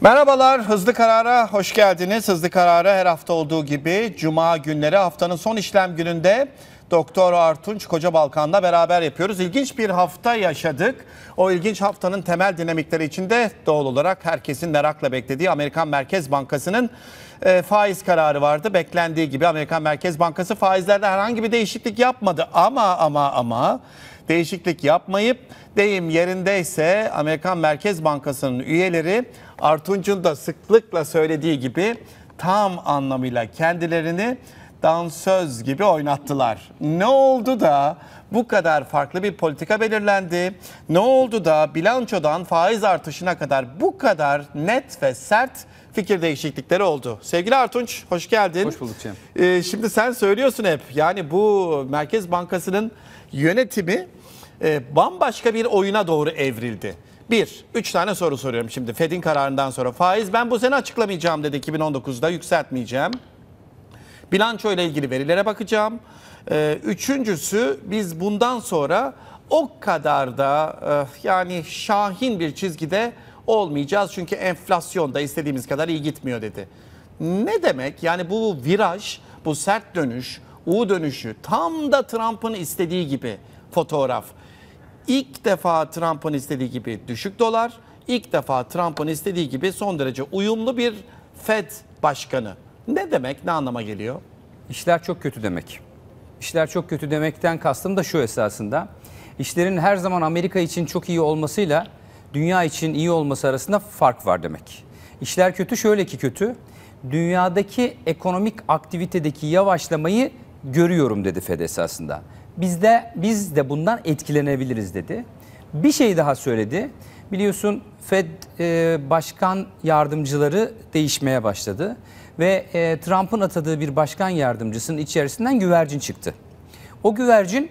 Merhabalar, Hızlı Karar'a hoş geldiniz. Hızlı Karar'a her hafta olduğu gibi Cuma günleri haftanın son işlem gününde Doktor Artunç Koca Balkan'la beraber yapıyoruz. İlginç bir hafta yaşadık. O ilginç haftanın temel dinamikleri içinde doğal olarak herkesin merakla beklediği Amerikan Merkez Bankası'nın e, faiz kararı vardı. Beklendiği gibi Amerikan Merkez Bankası faizlerde herhangi bir değişiklik yapmadı. Ama ama ama değişiklik yapmayıp deyim yerindeyse Amerikan Merkez Bankası'nın üyeleri Artunç'un da sıklıkla söylediği gibi tam anlamıyla kendilerini dansöz gibi oynattılar. Ne oldu da bu kadar farklı bir politika belirlendi? Ne oldu da bilançodan faiz artışına kadar bu kadar net ve sert fikir değişiklikleri oldu? Sevgili Artunç hoş geldin. Hoş bulduk Cem. Ee, şimdi sen söylüyorsun hep yani bu Merkez Bankası'nın yönetimi e, bambaşka bir oyuna doğru evrildi. Bir, üç tane soru soruyorum şimdi. Fed'in kararından sonra faiz ben bu sene açıklamayacağım dedi 2019'da yükseltmeyeceğim. Bilanço ile ilgili verilere bakacağım. Ee, üçüncüsü biz bundan sonra o kadar da eh, yani şahin bir çizgide olmayacağız. Çünkü enflasyon da istediğimiz kadar iyi gitmiyor dedi. Ne demek? Yani bu viraj, bu sert dönüş, U dönüşü tam da Trump'ın istediği gibi fotoğraf. İlk defa Trump'ın istediği gibi düşük dolar, ilk defa Trump'ın istediği gibi son derece uyumlu bir Fed başkanı. Ne demek, ne anlama geliyor? İşler çok kötü demek. İşler çok kötü demekten kastım da şu esasında. İşlerin her zaman Amerika için çok iyi olmasıyla dünya için iyi olması arasında fark var demek. İşler kötü şöyle ki kötü. Dünyadaki ekonomik aktivitedeki yavaşlamayı görüyorum dedi Fed esasında. Biz de biz de bundan etkilenebiliriz dedi. Bir şey daha söyledi. Biliyorsun Fed e, başkan yardımcıları değişmeye başladı ve e, Trump'ın atadığı bir başkan yardımcısının içerisinden güvercin çıktı. O güvercin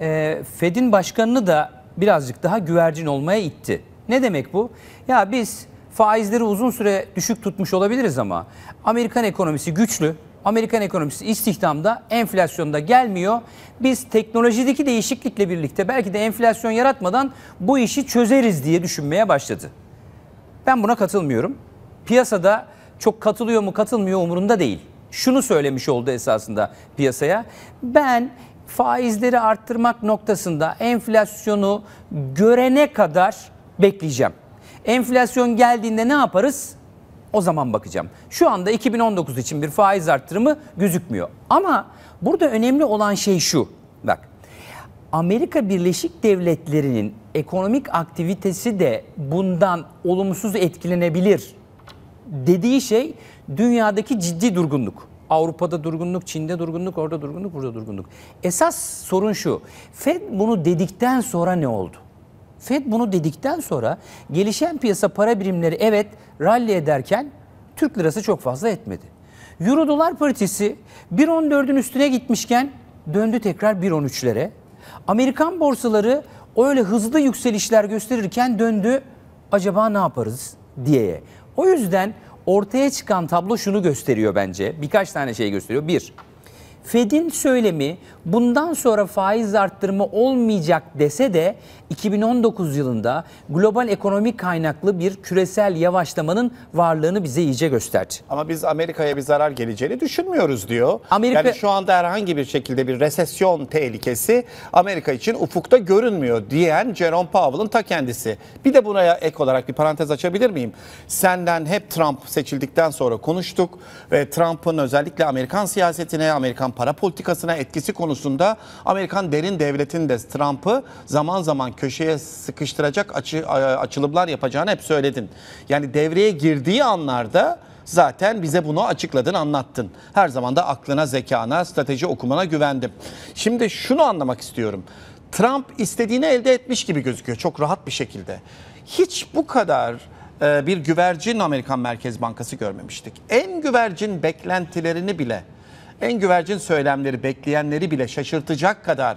e, Fed'in başkanını da birazcık daha güvercin olmaya itti. Ne demek bu? Ya biz faizleri uzun süre düşük tutmuş olabiliriz ama Amerikan ekonomisi güçlü. Amerikan ekonomisi istihdamda, enflasyonda gelmiyor. Biz teknolojideki değişiklikle birlikte belki de enflasyon yaratmadan bu işi çözeriz diye düşünmeye başladı. Ben buna katılmıyorum. Piyasada çok katılıyor mu katılmıyor umurunda değil. Şunu söylemiş oldu esasında piyasaya. Ben faizleri arttırmak noktasında enflasyonu görene kadar bekleyeceğim. Enflasyon geldiğinde ne yaparız? O zaman bakacağım. Şu anda 2019 için bir faiz arttırımı gözükmüyor. Ama burada önemli olan şey şu. Bak. Amerika Birleşik Devletleri'nin ekonomik aktivitesi de bundan olumsuz etkilenebilir dediği şey dünyadaki ciddi durgunluk. Avrupa'da durgunluk, Çin'de durgunluk, orada durgunluk, burada durgunluk. Esas sorun şu. Fed bunu dedikten sonra ne oldu? Fed bunu dedikten sonra gelişen piyasa para birimleri evet rally ederken Türk lirası çok fazla etmedi. Euro dolar paritesi 1.14'ün üstüne gitmişken döndü tekrar 1.13'lere. Amerikan borsaları öyle hızlı yükselişler gösterirken döndü acaba ne yaparız diye. O yüzden ortaya çıkan tablo şunu gösteriyor bence. Birkaç tane şey gösteriyor. Bir, Fed'in söylemi bundan sonra faiz arttırma olmayacak dese de 2019 yılında global ekonomik kaynaklı bir küresel yavaşlamanın varlığını bize iyice gösterdi. Ama biz Amerika'ya bir zarar geleceğini düşünmüyoruz diyor. Amerika- Yani şu anda herhangi bir şekilde bir resesyon tehlikesi Amerika için ufukta görünmüyor diyen Jerome Powell'ın ta kendisi. Bir de buraya ek olarak bir parantez açabilir miyim? Senden hep Trump seçildikten sonra konuştuk ve Trump'ın özellikle Amerikan siyasetine, Amerikan para politikasına etkisi konusunda Amerikan derin devletin de Trump'ı zaman zaman köşeye sıkıştıracak açı, açılımlar yapacağını hep söyledin. Yani devreye girdiği anlarda zaten bize bunu açıkladın, anlattın. Her zaman da aklına, zekana, strateji okumana güvendim. Şimdi şunu anlamak istiyorum. Trump istediğini elde etmiş gibi gözüküyor çok rahat bir şekilde. Hiç bu kadar e, bir güvercin Amerikan Merkez Bankası görmemiştik. En güvercin beklentilerini bile, en güvercin söylemleri bekleyenleri bile şaşırtacak kadar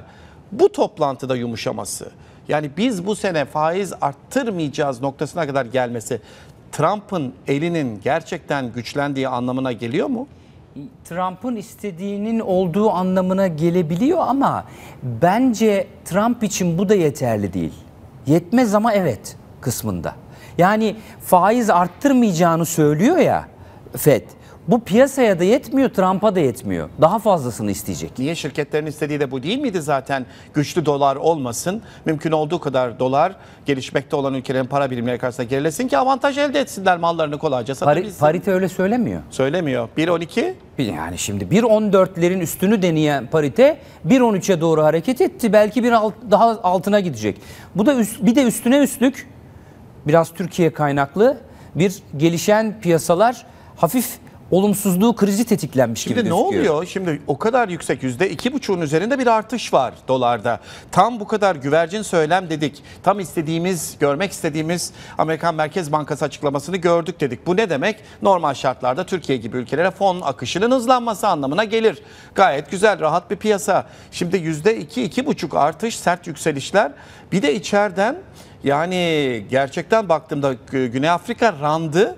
bu toplantıda yumuşaması, yani biz bu sene faiz arttırmayacağız noktasına kadar gelmesi Trump'ın elinin gerçekten güçlendiği anlamına geliyor mu? Trump'ın istediğinin olduğu anlamına gelebiliyor ama bence Trump için bu da yeterli değil. Yetmez ama evet kısmında. Yani faiz arttırmayacağını söylüyor ya FED. Bu piyasaya da yetmiyor, Trump'a da yetmiyor. Daha fazlasını isteyecek. Niye şirketlerin istediği de bu değil miydi zaten? Güçlü dolar olmasın. Mümkün olduğu kadar dolar gelişmekte olan ülkelerin para birimleri karşısında gerilesin ki avantaj elde etsinler mallarını kolayca Pari, satabilsin. parite öyle söylemiyor. Söylemiyor. 1.12 Yani şimdi 1.14'lerin üstünü deneyen parite 1.13'e doğru hareket etti. Belki bir alt, daha altına gidecek. Bu da üst- bir de üstüne üstlük biraz Türkiye kaynaklı bir gelişen piyasalar hafif olumsuzluğu krizi tetiklenmiş gibi Şimdi ne gözüküyor. oluyor? Şimdi o kadar yüksek yüzde iki buçuğun üzerinde bir artış var dolarda. Tam bu kadar güvercin söylem dedik. Tam istediğimiz, görmek istediğimiz Amerikan Merkez Bankası açıklamasını gördük dedik. Bu ne demek? Normal şartlarda Türkiye gibi ülkelere fon akışının hızlanması anlamına gelir. Gayet güzel, rahat bir piyasa. Şimdi yüzde iki, iki buçuk artış, sert yükselişler. Bir de içeriden yani gerçekten baktığımda Gü- Güney Afrika randı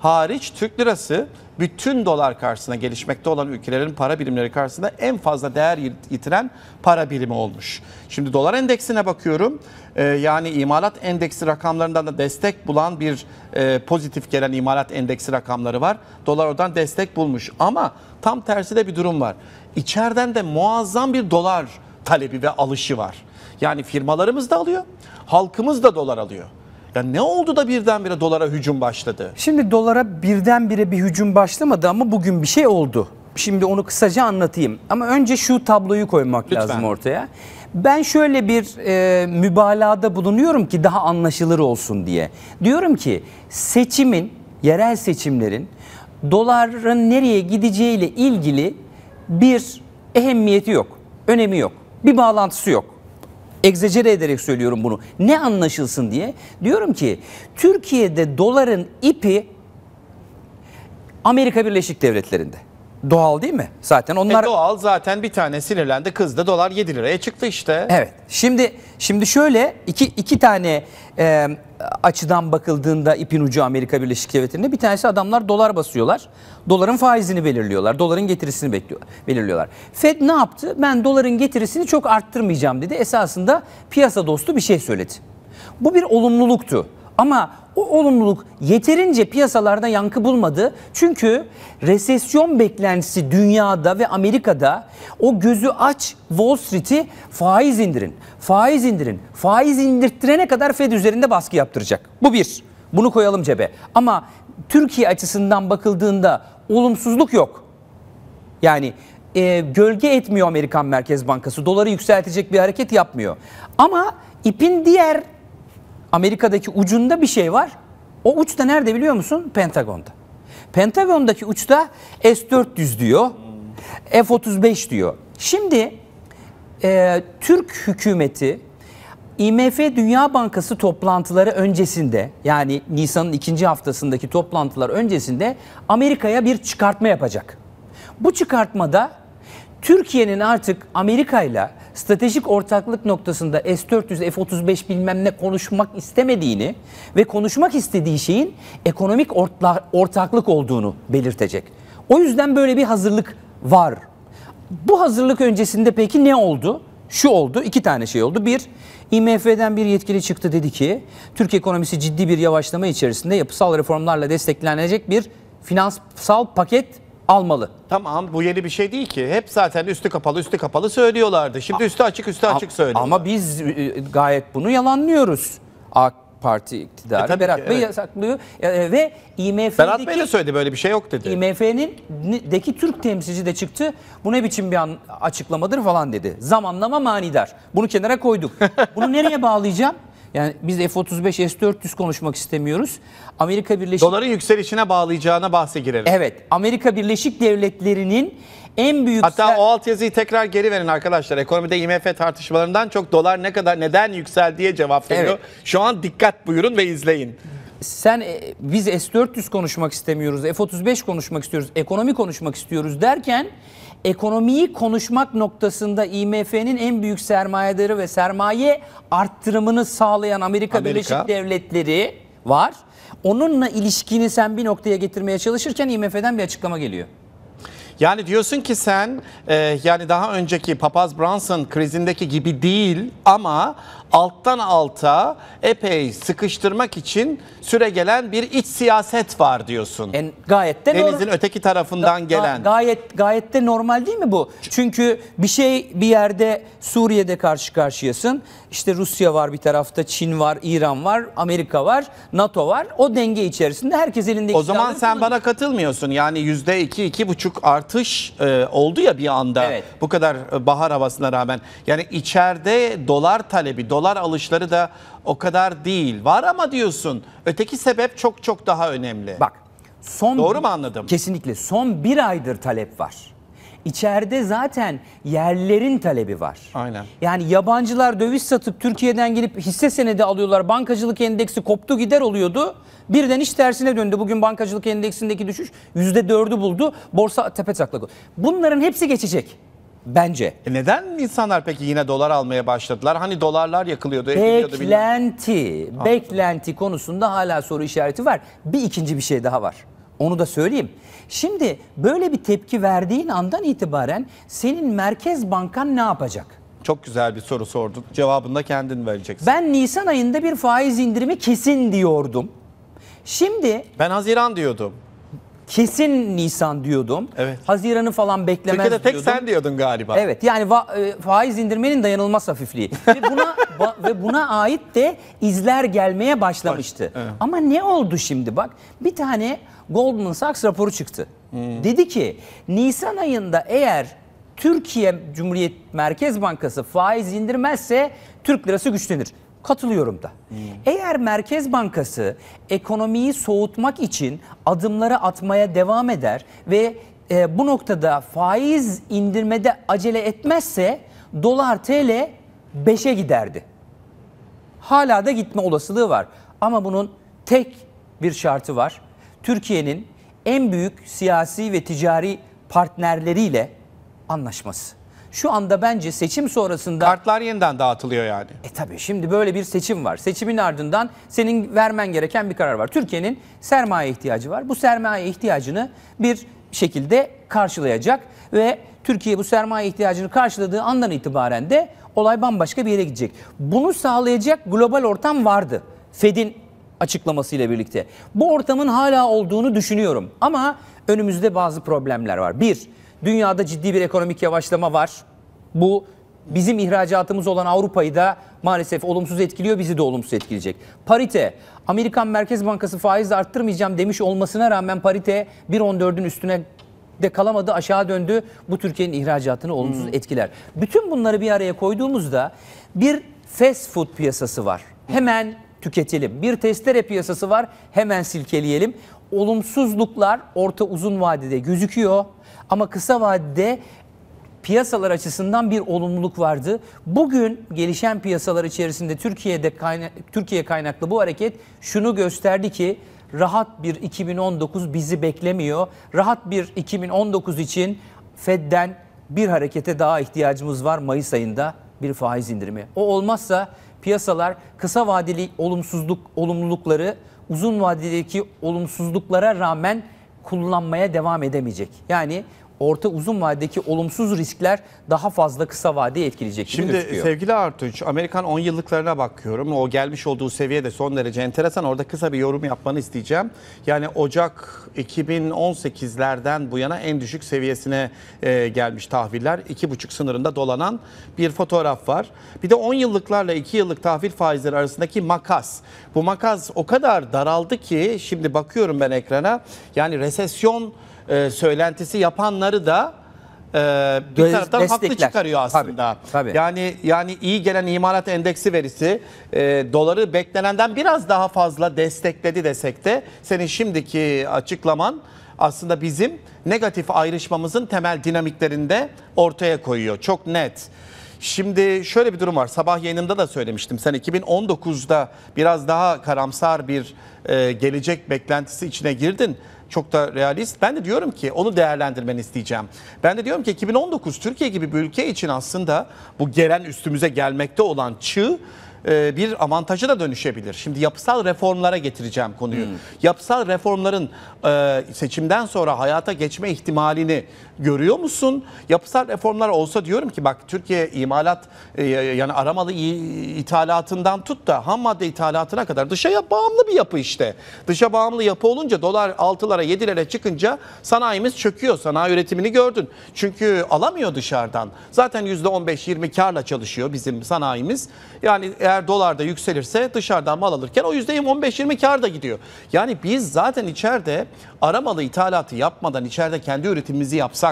hariç Türk lirası bütün dolar karşısında gelişmekte olan ülkelerin para birimleri karşısında en fazla değer yitiren para birimi olmuş. Şimdi dolar endeksine bakıyorum. Ee, yani imalat endeksi rakamlarından da destek bulan bir e, pozitif gelen imalat endeksi rakamları var. Dolar oradan destek bulmuş ama tam tersi de bir durum var. İçeriden de muazzam bir dolar talebi ve alışı var. Yani firmalarımız da alıyor, halkımız da dolar alıyor. Ya ne oldu da birdenbire dolara hücum başladı? Şimdi dolara birdenbire bir hücum başlamadı ama bugün bir şey oldu. Şimdi onu kısaca anlatayım. Ama önce şu tabloyu koymak Lütfen. lazım ortaya. Ben şöyle bir e, mübalağada bulunuyorum ki daha anlaşılır olsun diye. Diyorum ki seçimin, yerel seçimlerin doların nereye gideceğiyle ilgili bir ehemmiyeti yok, önemi yok, bir bağlantısı yok egzecere ederek söylüyorum bunu. Ne anlaşılsın diye. Diyorum ki Türkiye'de doların ipi Amerika Birleşik Devletleri'nde. Doğal değil mi? Zaten onlar E doğal zaten bir tane sinirlendi kızdı dolar 7 liraya çıktı işte. Evet. Şimdi şimdi şöyle iki iki tane e, açıdan bakıldığında ipin ucu Amerika Birleşik Devletleri'nde bir tanesi adamlar dolar basıyorlar. Doların faizini belirliyorlar. Doların getirisini bekliyor, belirliyorlar. Fed ne yaptı? Ben doların getirisini çok arttırmayacağım dedi. Esasında piyasa dostu bir şey söyledi. Bu bir olumluluktu. Ama o olumluluk yeterince piyasalarda yankı bulmadı. Çünkü resesyon beklentisi dünyada ve Amerika'da o gözü aç Wall Street'i faiz indirin, faiz indirin, faiz indirttirene kadar Fed üzerinde baskı yaptıracak. Bu bir. Bunu koyalım cebe. Ama Türkiye açısından bakıldığında olumsuzluk yok. Yani e, gölge etmiyor Amerikan Merkez Bankası. Doları yükseltecek bir hareket yapmıyor. Ama ipin diğer Amerika'daki ucunda bir şey var. O uç da nerede biliyor musun? Pentagon'da. Pentagon'daki uçta S-400 diyor. F-35 diyor. Şimdi e, Türk hükümeti IMF Dünya Bankası toplantıları öncesinde yani Nisan'ın ikinci haftasındaki toplantılar öncesinde Amerika'ya bir çıkartma yapacak. Bu çıkartmada Türkiye'nin artık Amerika ile stratejik ortaklık noktasında S-400, F-35 bilmem ne konuşmak istemediğini ve konuşmak istediği şeyin ekonomik orta- ortaklık olduğunu belirtecek. O yüzden böyle bir hazırlık var. Bu hazırlık öncesinde peki ne oldu? Şu oldu, iki tane şey oldu. Bir, IMF'den bir yetkili çıktı dedi ki, Türk ekonomisi ciddi bir yavaşlama içerisinde yapısal reformlarla desteklenecek bir finansal paket almalı. Tamam bu yeni bir şey değil ki. Hep zaten üstü kapalı üstü kapalı söylüyorlardı. Şimdi üstü açık üstü açık söylüyorlar. Ama biz e, gayet bunu yalanlıyoruz. AK Parti iktidarı E, Berat ki, Bey evet. yasaklıyor E, ve Berat Bey de IMF'deki söyledi böyle bir şey yok dedi. IMF'nin deki Türk temsilci de çıktı. Bu ne biçim bir an, açıklamadır falan dedi. Zamanlama manidar. Bunu kenara koyduk. Bunu nereye bağlayacağım? Yani biz F-35, S-400 konuşmak istemiyoruz. Amerika Birleşik Doların yükselişine bağlayacağına bahse girelim. Evet, Amerika Birleşik Devletleri'nin en büyük Hatta o altyazıyı tekrar geri verin arkadaşlar. Ekonomide IMF tartışmalarından çok dolar ne kadar neden yükseldi diye cevap veriyor. Evet. Şu an dikkat buyurun ve izleyin. sen e, biz S-400 konuşmak istemiyoruz, F-35 konuşmak istiyoruz, ekonomi konuşmak istiyoruz derken ekonomiyi konuşmak noktasında IMF'nin en büyük sermayedarı ve sermaye arttırımını sağlayan Amerika, Amerika. Birleşik Devletleri var. Onunla ilişkini sen bir noktaya getirmeye çalışırken IMF'den bir açıklama geliyor. Yani diyorsun ki sen e, yani daha önceki Papaz Brunson krizindeki gibi değil ama alttan alta epey sıkıştırmak için süre gelen bir iç siyaset var diyorsun. En, gayet de Denizin normal. öteki tarafından Ga- gelen. Gayet gayet de normal değil mi bu? Çünkü bir şey bir yerde Suriye'de karşı karşıyasın. İşte Rusya var bir tarafta, Çin var, İran var, Amerika var, NATO var. O denge içerisinde herkes elindeki O zaman sen kullanıyor. bana katılmıyorsun. Yani yüzde iki, iki buçuk artış e, oldu ya bir anda. Evet. Bu kadar e, bahar havasına rağmen. Yani içeride dolar talebi, dolar alışları da o kadar değil. Var ama diyorsun. Öteki sebep çok çok daha önemli. Bak son Doğru mu anladım? Kesinlikle son bir aydır talep var. İçeride zaten yerlerin talebi var. Aynen. Yani yabancılar döviz satıp Türkiye'den gelip hisse senedi alıyorlar. Bankacılık endeksi koptu gider oluyordu. Birden iş tersine döndü. Bugün bankacılık endeksindeki düşüş %4'ü buldu. Borsa tepe taklak. Bunların hepsi geçecek. Bence. E neden insanlar peki yine dolar almaya başladılar? Hani dolarlar yakılıyordu, ediliyordu bilmem. Beklenti, beklenti konusunda hala soru işareti var. Bir ikinci bir şey daha var. Onu da söyleyeyim. Şimdi böyle bir tepki verdiğin andan itibaren senin merkez bankan ne yapacak? Çok güzel bir soru sordun. Cevabını da kendin vereceksin. Ben Nisan ayında bir faiz indirimi kesin diyordum. Şimdi Ben Haziran diyordum. Kesin Nisan diyordum. Evet. Haziran'ı falan beklemez Türkiye'de tek diyordum. sen diyordun galiba. Evet yani va- e, faiz indirmenin dayanılmaz hafifliği ve buna ba- ve buna ait de izler gelmeye başlamıştı. Evet. Ama ne oldu şimdi bak? Bir tane Goldman Sachs raporu çıktı. Hmm. Dedi ki Nisan ayında eğer Türkiye Cumhuriyet Merkez Bankası faiz indirmezse Türk lirası güçlenir. Katılıyorum da. Hmm. Eğer Merkez Bankası ekonomiyi soğutmak için adımları atmaya devam eder ve e, bu noktada faiz indirmede acele etmezse dolar TL 5'e giderdi. Hala da gitme olasılığı var. Ama bunun tek bir şartı var. Türkiye'nin en büyük siyasi ve ticari partnerleriyle anlaşması. Şu anda bence seçim sonrasında Kartlar yeniden dağıtılıyor yani. e tabii şimdi böyle bir seçim var. Seçimin ardından senin vermen gereken bir karar var. Türkiye'nin sermaye ihtiyacı var. Bu sermaye ihtiyacını bir şekilde karşılayacak ve Türkiye bu sermaye ihtiyacını karşıladığı andan itibaren de olay bambaşka bir yere gidecek. Bunu sağlayacak global ortam vardı. Fed'in açıklamasıyla birlikte. Bu ortamın hala olduğunu düşünüyorum. Ama önümüzde bazı problemler var. Bir, dünyada ciddi bir ekonomik yavaşlama var. Bu bizim ihracatımız olan Avrupa'yı da maalesef olumsuz etkiliyor, bizi de olumsuz etkileyecek. Parite, Amerikan Merkez Bankası faiz arttırmayacağım demiş olmasına rağmen parite 1.14'ün üstüne de kalamadı, aşağı döndü. Bu Türkiye'nin ihracatını olumsuz etkiler. Bütün bunları bir araya koyduğumuzda bir fast food piyasası var. Hemen tüketelim. Bir testere piyasası var. Hemen silkeleyelim. Olumsuzluklar orta uzun vadede gözüküyor ama kısa vadede piyasalar açısından bir olumluluk vardı. Bugün gelişen piyasalar içerisinde Türkiye'de kayna- Türkiye kaynaklı bu hareket şunu gösterdi ki rahat bir 2019 bizi beklemiyor. Rahat bir 2019 için Fed'den bir harekete daha ihtiyacımız var Mayıs ayında bir faiz indirimi. O olmazsa piyasalar kısa vadeli olumsuzluk olumlulukları uzun vadedeki olumsuzluklara rağmen kullanmaya devam edemeyecek. Yani orta uzun vadedeki olumsuz riskler daha fazla kısa vadeye etkileyecek gibi Şimdi gözüküyor. sevgili Artunç, Amerikan 10 yıllıklarına bakıyorum. O gelmiş olduğu seviye de son derece enteresan. Orada kısa bir yorum yapmanı isteyeceğim. Yani Ocak 2018'lerden bu yana en düşük seviyesine e, gelmiş tahviller. 2,5 sınırında dolanan bir fotoğraf var. Bir de 10 yıllıklarla 2 yıllık tahvil faizleri arasındaki makas. Bu makas o kadar daraldı ki şimdi bakıyorum ben ekrana. Yani resesyon e, söylentisi yapanları da e, bir Göz- taraftan haklı destekler. çıkarıyor aslında. Tabii, tabii. Yani yani iyi gelen imalat endeksi verisi e, doları beklenenden biraz daha fazla destekledi desek de senin şimdiki açıklaman aslında bizim negatif ayrışmamızın temel dinamiklerinde ortaya koyuyor. Çok net. Şimdi şöyle bir durum var. Sabah yayınımda da söylemiştim. Sen 2019'da biraz daha karamsar bir e, gelecek beklentisi içine girdin. Çok da realist. Ben de diyorum ki onu değerlendirmeni isteyeceğim. Ben de diyorum ki 2019 Türkiye gibi bir ülke için aslında bu gelen üstümüze gelmekte olan çığ e, bir avantaja da dönüşebilir. Şimdi yapısal reformlara getireceğim konuyu. Yapısal reformların e, seçimden sonra hayata geçme ihtimalini görüyor musun? Yapısal reformlar olsa diyorum ki bak Türkiye imalat e, yani aramalı ithalatından tut da ham madde ithalatına kadar dışa bağımlı bir yapı işte. Dışa bağımlı yapı olunca dolar 6'lara 7'lere çıkınca sanayimiz çöküyor. Sanayi üretimini gördün. Çünkü alamıyor dışarıdan. Zaten %15-20 karla çalışıyor bizim sanayimiz. Yani eğer dolar da yükselirse dışarıdan mal alırken o %15-20 kar da gidiyor. Yani biz zaten içeride aramalı ithalatı yapmadan içeride kendi üretimimizi yapsak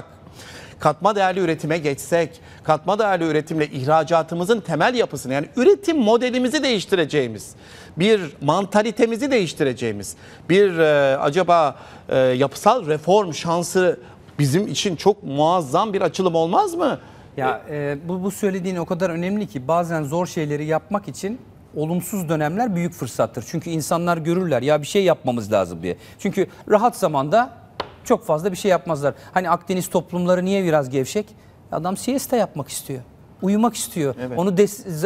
katma değerli üretime geçsek, katma değerli üretimle ihracatımızın temel yapısını yani üretim modelimizi değiştireceğimiz, bir mantalitemizi değiştireceğimiz, bir e, acaba e, yapısal reform şansı bizim için çok muazzam bir açılım olmaz mı? Ya e, bu, bu söylediğin o kadar önemli ki bazen zor şeyleri yapmak için olumsuz dönemler büyük fırsattır. Çünkü insanlar görürler ya bir şey yapmamız lazım diye. Çünkü rahat zamanda çok fazla bir şey yapmazlar. Hani Akdeniz toplumları niye biraz gevşek? Adam siesta yapmak istiyor. Uyumak istiyor. Evet. Onu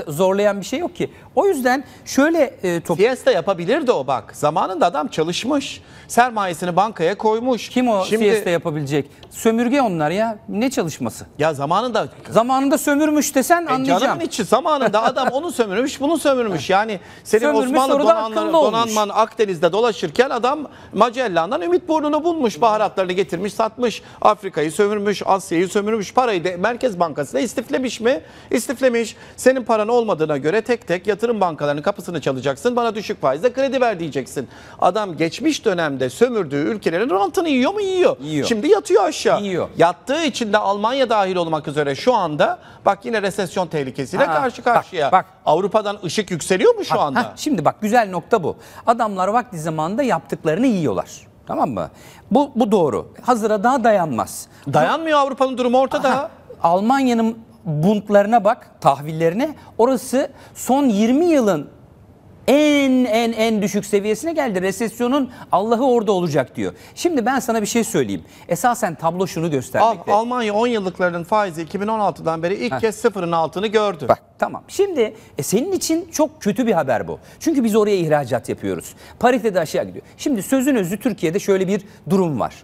zorlayan bir şey yok ki. O yüzden şöyle e, top Siesta yapabilirdi o bak. Zamanında adam çalışmış. Sermayesini bankaya koymuş. kim o Şimdi, siesta yapabilecek? Sömürge onlar ya. Ne çalışması? Ya zamanında Zamanında sömürmüş desen E anlayacağım. Canımın içi zamanında adam onu sömürmüş, bunu sömürmüş. Yani senin Sömürmüş, Osmanlı olmuş. donanman Akdeniz'de dolaşırken adam Magellan'dan ümit burnunu bulmuş. Baharatlarını getirmiş, satmış. Afrika'yı sömürmüş, Asya'yı sömürmüş. Parayı da Merkez Bankası'na istiflemiş mi? İstiflemiş. Senin paran olmadığına göre tek tek yatırım bankalarının kapısını çalacaksın. Bana düşük faizle kredi ver diyeceksin. Adam geçmiş dönemde sömürdüğü ülkelerin rantını yiyor mu? Yiyor. Yiyor. Şimdi yatıyor aşağı. Yiyor. Yattığı için de Almanya dahil olmak üzere şu anda bak yine resesyon tehlikesiyle Ha, karşı bak, karşıya. bak. Avrupa'dan ışık yükseliyor mu şu Ha, anda? ha, şimdi bak güzel nokta bu. Adamlar vakti zamanında yaptıklarını yiyorlar. Tamam mı? Bu, bu doğru. Hazıra daha dayanmaz. Dayanmıyor Avrupa'nın durumu ortada. Almanya'nın buntlarına bak, tahvillerine. Orası son 20 yılın en en en düşük seviyesine geldi. Resesyonun Allah'ı orada olacak diyor. Şimdi ben sana bir şey söyleyeyim. Esasen tablo şunu Al, göstermekte. Almanya 10 yıllıkların faizi 2016'dan beri ilk kez sıfırın altını gördü. Bak tamam. Şimdi e, senin için çok kötü bir haber bu. Çünkü biz oraya ihracat yapıyoruz. Parite de aşağı gidiyor. Şimdi sözün özü Türkiye'de şöyle bir durum var.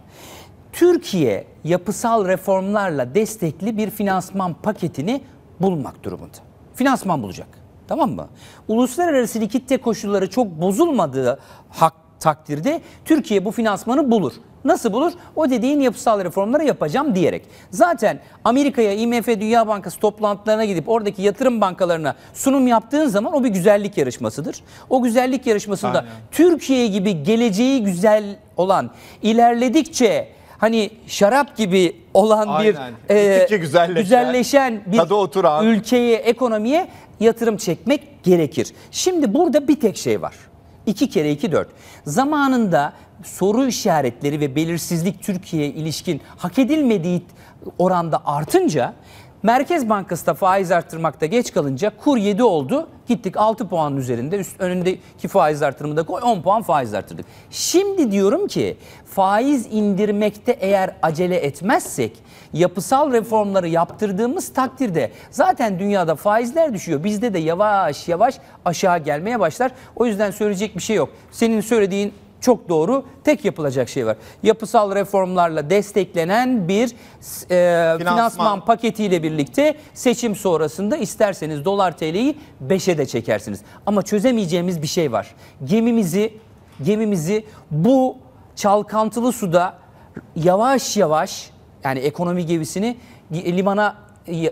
Türkiye yapısal reformlarla destekli bir finansman paketini bulmak durumunda. Finansman bulacak. Tamam mı? Uluslararası likitte koşulları çok bozulmadığı hak takdirde Türkiye bu finansmanı bulur. Nasıl bulur? O dediğin yapısal reformları yapacağım diyerek. Zaten Amerika'ya, IMF, Dünya Bankası toplantılarına gidip oradaki yatırım bankalarına sunum yaptığın zaman o bir güzellik yarışmasıdır. O güzellik yarışmasında Aynen. Türkiye gibi geleceği güzel olan, ilerledikçe hani şarap gibi olan bir Aynen. e, Gittikçe güzelleşen, güzelleşen bir tadı oturan. ülkeye, ekonomiye yatırım çekmek gerekir. Şimdi burada bir tek şey var. 2 kere 2 4. Zamanında soru işaretleri ve belirsizlik Türkiye'ye ilişkin hak edilmediği oranda artınca Merkez Bankası da faiz arttırmakta geç kalınca kur 7 oldu. Gittik 6 puanın üzerinde üst önündeki faiz artırımı da koy 10 puan faiz arttırdık. Şimdi diyorum ki faiz indirmekte eğer acele etmezsek yapısal reformları yaptırdığımız takdirde zaten dünyada faizler düşüyor. Bizde de yavaş yavaş aşağı gelmeye başlar. O yüzden söyleyecek bir şey yok. Senin söylediğin çok doğru. Tek yapılacak şey var. Yapısal reformlarla desteklenen bir e, finansman. paketiyle birlikte seçim sonrasında isterseniz dolar TL'yi 5'e de çekersiniz. Ama çözemeyeceğimiz bir şey var. Gemimizi gemimizi bu çalkantılı suda yavaş yavaş yani ekonomi gemisini limana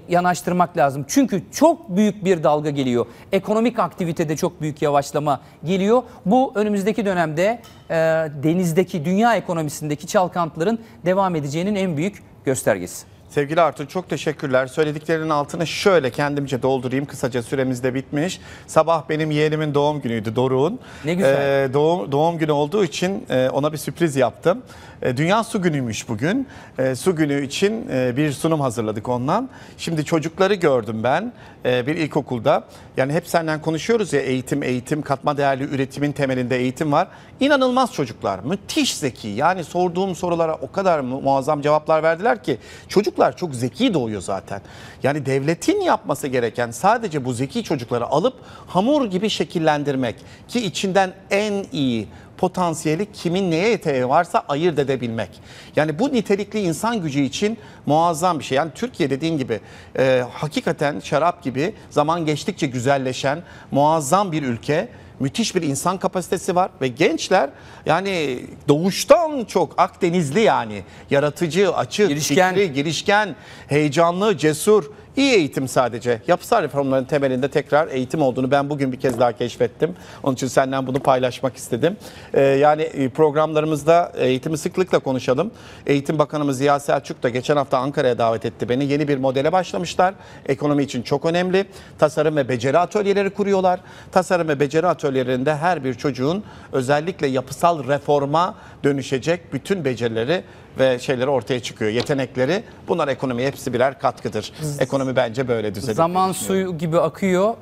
yanaştırmak lazım. Çünkü çok büyük bir dalga geliyor. Ekonomik aktivitede çok büyük yavaşlama geliyor. Bu önümüzdeki dönemde e, denizdeki dünya ekonomisindeki çalkantıların devam edeceğinin en büyük göstergesi. Sevgili Artur çok teşekkürler. Söylediklerinin altını şöyle kendimce doldurayım. Kısaca süremiz de bitmiş. Sabah benim yeğenimin doğum günüydü Doruk'un. Ne güzel. Ee, doğum, doğum günü olduğu için e, ona bir sürpriz yaptım. E, Dünya Su Günü'ymüş bugün. E, su günü için e, bir sunum hazırladık ondan. Şimdi çocukları gördüm ben e, bir ilkokulda. Yani hep senden konuşuyoruz ya eğitim, eğitim, katma değerli üretimin temelinde eğitim var. İnanılmaz çocuklar. Müthiş zeki. Yani sorduğum sorulara o kadar mu- muazzam cevaplar verdiler ki. Çocuklar çocuklar çok zeki doğuyor zaten. Yani devletin yapması gereken sadece bu zeki çocukları alıp hamur gibi şekillendirmek ki içinden en iyi potansiyeli kimin neye yeteneği varsa ayırt edebilmek. Yani bu nitelikli insan gücü için muazzam bir şey. Yani Türkiye dediğin gibi e, hakikaten şarap gibi zaman geçtikçe güzelleşen muazzam bir ülke. Müthiş bir insan kapasitesi var ve gençler yani doğuştan çok Akdenizli yani yaratıcı, açık, Girişken. fikri, girişken, heyecanlı, cesur. İyi eğitim sadece. Yapısal reformların temelinde tekrar eğitim olduğunu ben bugün bir kez daha keşfettim. Onun için senden bunu paylaşmak istedim. Ee, yani e, programlarımızda eğitimi sıklıkla konuşalım. Eğitim Bakanımız Ziya Selçuk da geçen hafta Ankara'ya davet etti beni. Yeni bir modele başlamışlar. Ekonomi için çok önemli. Tasarım ve beceri atölyeleri kuruyorlar. Tasarım ve beceri atölyelerinde her bir çocuğun özellikle yapısal reforma dönüşecek bütün becerileri ve şeyleri ortaya çıkıyor. Yetenekleri bunlar ekonomiye hepsi birer katkıdır. Ekonomi bence böyle düzelir. Zaman suyu gibi akıyor.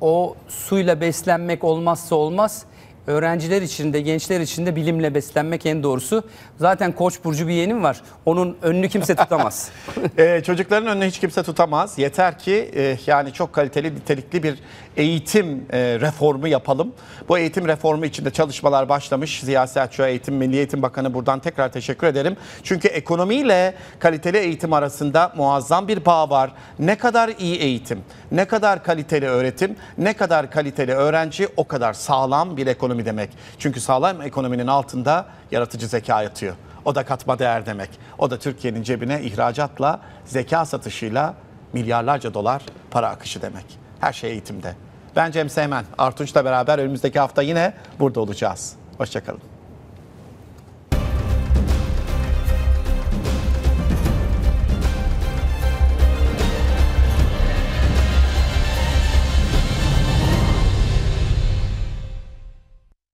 O suyla beslenmek olmazsa olmaz. Öğrenciler için de gençler için de bilimle beslenmek en doğrusu. Zaten Koç burcu bir yeğenim var. Onun önünü kimse tutamaz. Ee, çocukların önüne hiç kimse tutamaz. Yeter ki e, yani çok kaliteli, nitelikli bir eğitim e, reformu yapalım. Bu eğitim reformu içinde çalışmalar başlamış. Ziya Selçuk'a Eğitim Milli Eğitim Bakanı buradan tekrar teşekkür ederim. Çünkü ekonomiyle kaliteli eğitim arasında muazzam bir bağ var. Ne kadar iyi eğitim, ne kadar kaliteli öğretim, ne kadar kaliteli öğrenci o kadar sağlam bir ekonomi demek. Çünkü sağlam ekonominin altında yaratıcı zeka yatıyor. O da katma değer demek. O da Türkiye'nin cebine ihracatla, zeka satışıyla milyarlarca dolar para akışı demek. Her şey eğitimde. Ben Cem Seymen, Artunç'la beraber önümüzdeki hafta yine burada olacağız. Hoşçakalın.